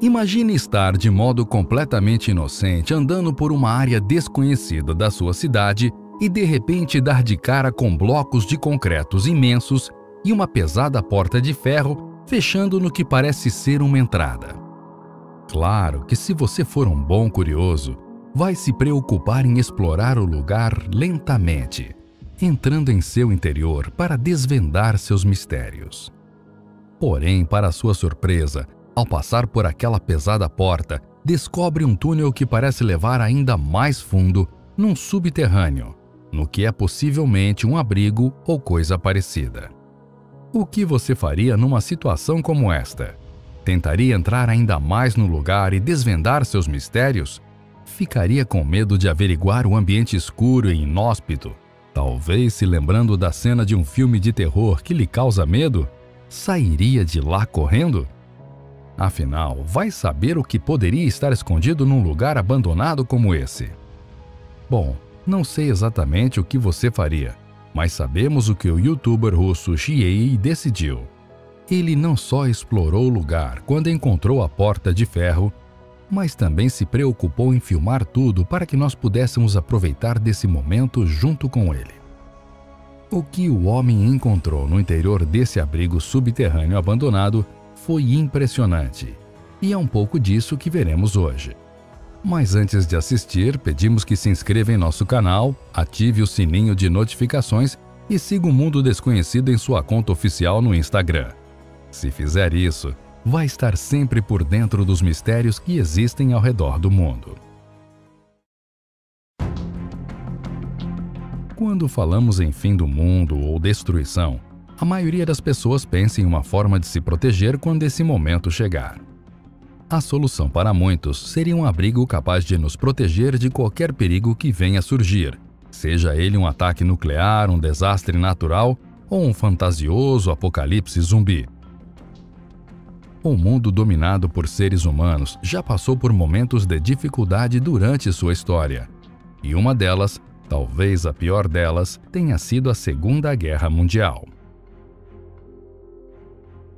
Imagine estar de modo completamente inocente andando por uma área desconhecida da sua cidade e de repente dar de cara com blocos de concretos imensos e uma pesada porta de ferro fechando no que parece ser uma entrada. Claro que se você for um bom curioso, vai se preocupar em explorar o lugar lentamente, entrando em seu interior para desvendar seus mistérios. Porém, para sua surpresa, ao passar por aquela pesada porta, descobre um túnel que parece levar ainda mais fundo num subterrâneo, no que é possivelmente um abrigo ou coisa parecida. O que você faria numa situação como esta? Tentaria entrar ainda mais no lugar e desvendar seus mistérios? Ficaria com medo de averiguar o ambiente escuro e inóspito? Talvez se lembrando da cena de um filme de terror que lhe causa medo? Sairia de lá correndo? Afinal, vai saber o que poderia estar escondido num lugar abandonado como esse? Bom, não sei exatamente o que você faria, mas sabemos o que o youtuber russo Xiei decidiu. Ele não só explorou o lugar quando encontrou a porta de ferro, mas também se preocupou em filmar tudo para que nós pudéssemos aproveitar desse momento junto com ele. O que o homem encontrou no interior desse abrigo subterrâneo abandonado foi impressionante. E é um pouco disso que veremos hoje. Mas antes de assistir, pedimos que se inscreva em nosso canal, ative o sininho de notificações e siga o Mundo Desconhecido em sua conta oficial no Instagram. Se fizer isso, vai estar sempre por dentro dos mistérios que existem ao redor do mundo. Quando falamos em fim do mundo ou destruição, a maioria das pessoas pensa em uma forma de se proteger quando esse momento chegar. A solução para muitos seria um abrigo capaz de nos proteger de qualquer perigo que venha a surgir, seja ele um ataque nuclear, um desastre natural ou um fantasioso apocalipse zumbi. O mundo dominado por seres humanos já passou por momentos de dificuldade durante sua história, e uma delas, talvez a pior delas, tenha sido a Segunda Guerra Mundial.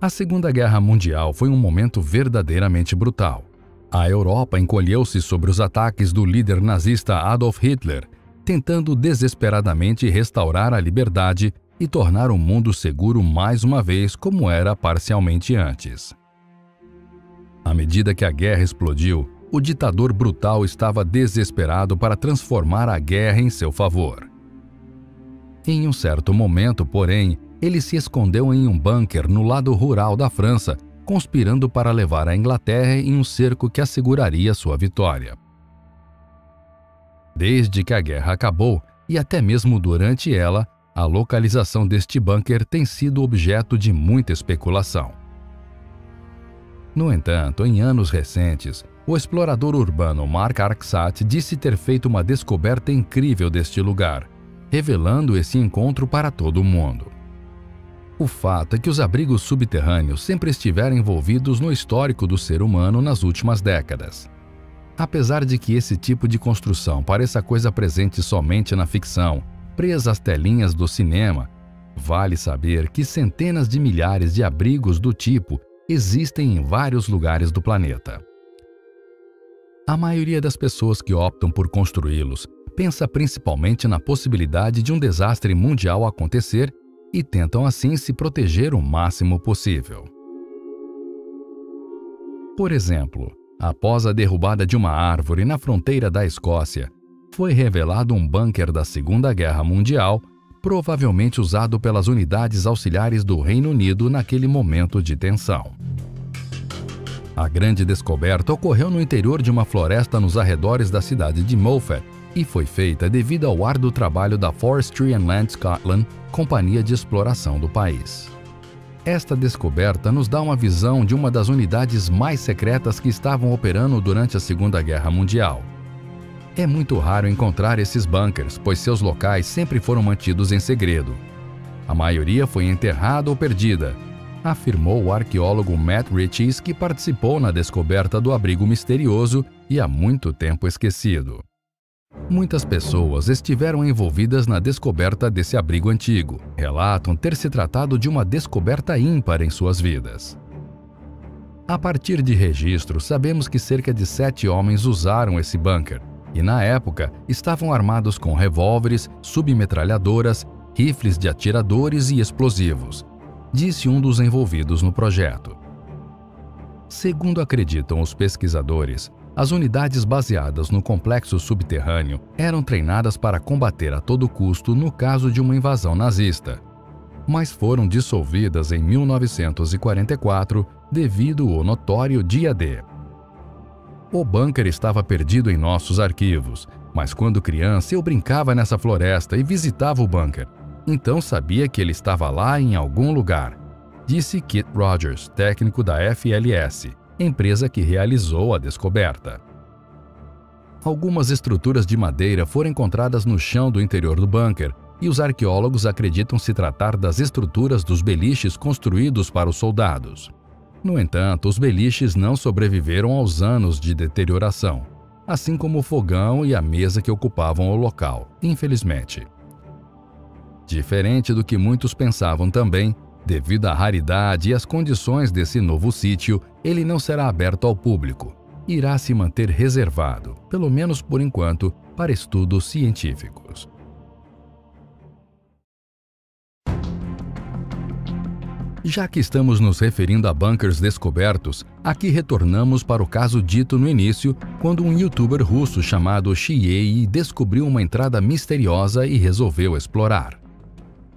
A Segunda Guerra Mundial foi um momento verdadeiramente brutal. A Europa encolheu-se sobre os ataques do líder nazista Adolf Hitler, tentando desesperadamente restaurar a liberdade e tornar o mundo seguro mais uma vez como era parcialmente antes. À medida que a guerra explodiu, o ditador brutal estava desesperado para transformar a guerra em seu favor. Em um certo momento, porém, ele se escondeu em um bunker no lado rural da França, conspirando para levar a Inglaterra em um cerco que asseguraria sua vitória. Desde que a guerra acabou, e até mesmo durante ela, a localização deste bunker tem sido objeto de muita especulação. No entanto, em anos recentes, o explorador urbano Mark Arksat disse ter feito uma descoberta incrível deste lugar, revelando esse encontro para todo o mundo. O fato é que os abrigos subterrâneos sempre estiveram envolvidos no histórico do ser humano nas últimas décadas. Apesar de que esse tipo de construção pareça coisa presente somente na ficção, presa às telinhas do cinema, vale saber que centenas de milhares de abrigos do tipo existem em vários lugares do planeta. A maioria das pessoas que optam por construí-los pensa principalmente na possibilidade de um desastre mundial acontecer e tentam assim se proteger o máximo possível. Por exemplo, após a derrubada de uma árvore na fronteira da Escócia, foi revelado um bunker da Segunda Guerra Mundial, provavelmente usado pelas unidades auxiliares do Reino Unido naquele momento de tensão. A grande descoberta ocorreu no interior de uma floresta nos arredores da cidade de Moffat, e foi feita devido ao árduo trabalho da Forestry and Land Scotland, companhia de exploração do país. Esta descoberta nos dá uma visão de uma das unidades mais secretas que estavam operando durante a Segunda Guerra Mundial. É muito raro encontrar esses bunkers, pois seus locais sempre foram mantidos em segredo. A maioria foi enterrada ou perdida, afirmou o arqueólogo Matt Riches, que participou na descoberta do abrigo misterioso e há muito tempo esquecido. Muitas pessoas estiveram envolvidas na descoberta desse abrigo antigo. Relatam ter se tratado de uma descoberta ímpar em suas vidas. A partir de registros, sabemos que cerca de sete homens usaram esse bunker e, na época, estavam armados com revólveres, submetralhadoras, rifles de atiradores e explosivos, disse um dos envolvidos no projeto. Segundo acreditam os pesquisadores, as unidades baseadas no complexo subterrâneo eram treinadas para combater a todo custo no caso de uma invasão nazista, mas foram dissolvidas em 1944 devido ao notório Dia D. O bunker estava perdido em nossos arquivos, mas quando criança eu brincava nessa floresta e visitava o bunker, então sabia que ele estava lá em algum lugar, disse Kit Rogers, técnico da FLS, empresa que realizou a descoberta. Algumas estruturas de madeira foram encontradas no chão do interior do bunker, e os arqueólogos acreditam se tratar das estruturas dos beliches construídos para os soldados. No entanto, os beliches não sobreviveram aos anos de deterioração, assim como o fogão e a mesa que ocupavam o local, infelizmente. Diferente do que muitos pensavam também, Devido à raridade e às condições desse novo sítio, ele não será aberto ao público. Irá se manter reservado, pelo menos por enquanto, para estudos científicos. Já que estamos nos referindo a bunkers descobertos, aqui retornamos para o caso dito no início, quando um youtuber russo chamado Xiei descobriu uma entrada misteriosa e resolveu explorar.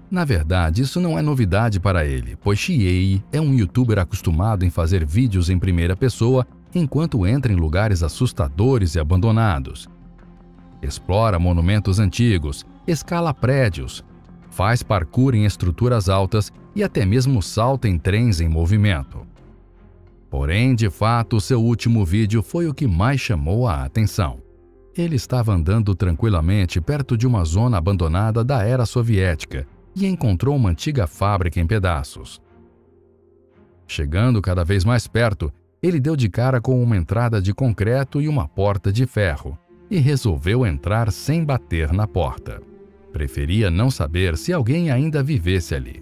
Na verdade, isso não é novidade para ele, pois Xiei é um youtuber acostumado em fazer vídeos em primeira pessoa enquanto entra em lugares assustadores e abandonados. Explora monumentos antigos, escala prédios, faz parkour em estruturas altas e até mesmo salta em trens em movimento. Porém, de fato, seu último vídeo foi o que mais chamou a atenção. Ele estava andando tranquilamente perto de uma zona abandonada da era soviética e encontrou uma antiga fábrica em pedaços. Chegando cada vez mais perto, ele deu de cara com uma entrada de concreto e uma porta de ferro e resolveu entrar sem bater na porta. Preferia não saber se alguém ainda vivesse ali.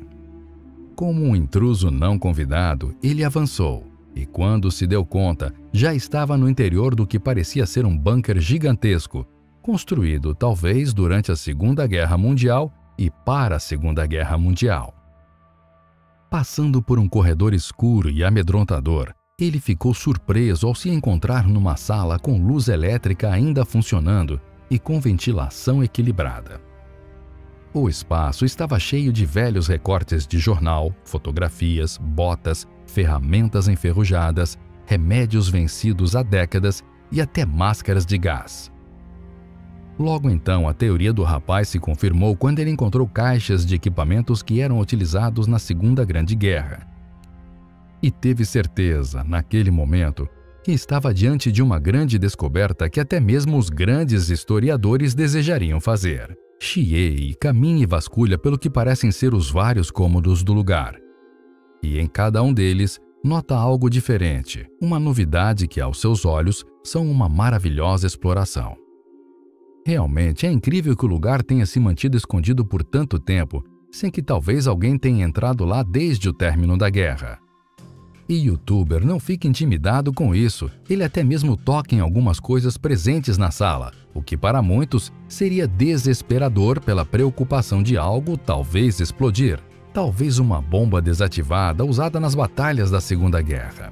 Como um intruso não convidado, ele avançou e, quando se deu conta, já estava no interior do que parecia ser um bunker gigantesco, construído talvez durante a Segunda Guerra Mundial e para a Segunda Guerra Mundial. Passando por um corredor escuro e amedrontador, ele ficou surpreso ao se encontrar numa sala com luz elétrica ainda funcionando e com ventilação equilibrada. O espaço estava cheio de velhos recortes de jornal, fotografias, botas, ferramentas enferrujadas, remédios vencidos há décadas e até máscaras de gás. Logo então, a teoria do rapaz se confirmou quando ele encontrou caixas de equipamentos que eram utilizados na Segunda Grande Guerra. E teve certeza, naquele momento, que estava diante de uma grande descoberta que até mesmo os grandes historiadores desejariam fazer. Xiei caminha e vasculha pelo que parecem ser os vários cômodos do lugar. E em cada um deles, nota algo diferente, uma novidade que, aos seus olhos, são uma maravilhosa exploração. Realmente é incrível que o lugar tenha se mantido escondido por tanto tempo, sem que talvez alguém tenha entrado lá desde o término da guerra. E youtuber não fica intimidado com isso, ele até mesmo toca em algumas coisas presentes na sala, o que para muitos seria desesperador pela preocupação de algo talvez explodir, talvez uma bomba desativada usada nas batalhas da Segunda Guerra.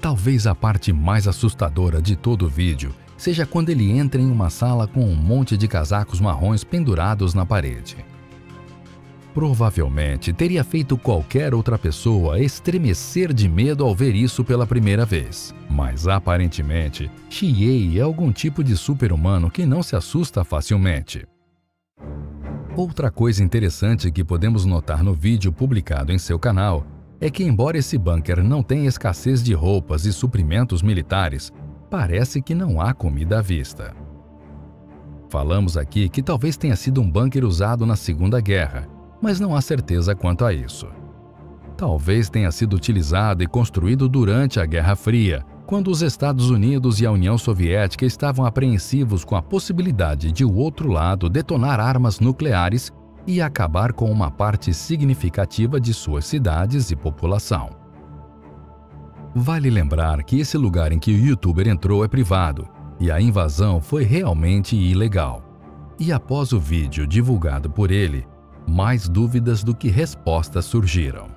Talvez a parte mais assustadora de todo o vídeo seja quando ele entra em uma sala com um monte de casacos marrons pendurados na parede. Provavelmente teria feito qualquer outra pessoa estremecer de medo ao ver isso pela primeira vez. Mas aparentemente, Xiei é algum tipo de super-humano que não se assusta facilmente. Outra coisa interessante que podemos notar no vídeo publicado em seu canal é que, embora esse bunker não tenha escassez de roupas e suprimentos militares, parece que não há comida à vista. Falamos aqui que talvez tenha sido um bunker usado na Segunda Guerra, mas não há certeza quanto a isso. Talvez tenha sido utilizado e construído durante a Guerra Fria, quando os Estados Unidos e a União Soviética estavam apreensivos com a possibilidade de o outro lado detonar armas nucleares e acabar com uma parte significativa de suas cidades e população. Vale lembrar que esse lugar em que o youtuber entrou é privado e a invasão foi realmente ilegal. E após o vídeo divulgado por ele, mais dúvidas do que respostas surgiram.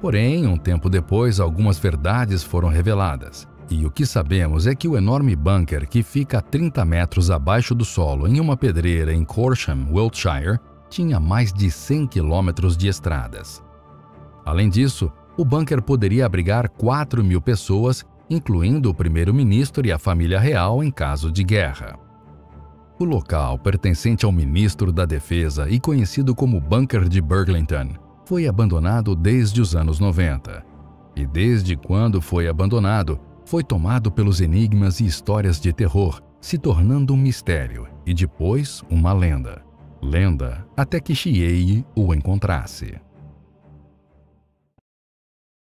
Porém, um tempo depois, algumas verdades foram reveladas. E o que sabemos é que o enorme bunker que fica a 30 metros abaixo do solo em uma pedreira em Corsham, Wiltshire, tinha mais de 100 quilômetros de estradas. Além disso, o bunker poderia abrigar 4 mil pessoas, incluindo o primeiro-ministro e a família real em caso de guerra. O local, pertencente ao ministro da Defesa e conhecido como Bunker de Burlington, foi abandonado desde os anos 90. E desde quando foi abandonado, foi tomado pelos enigmas e histórias de terror, se tornando um mistério e depois uma lenda. Lenda até que Xiei o encontrasse.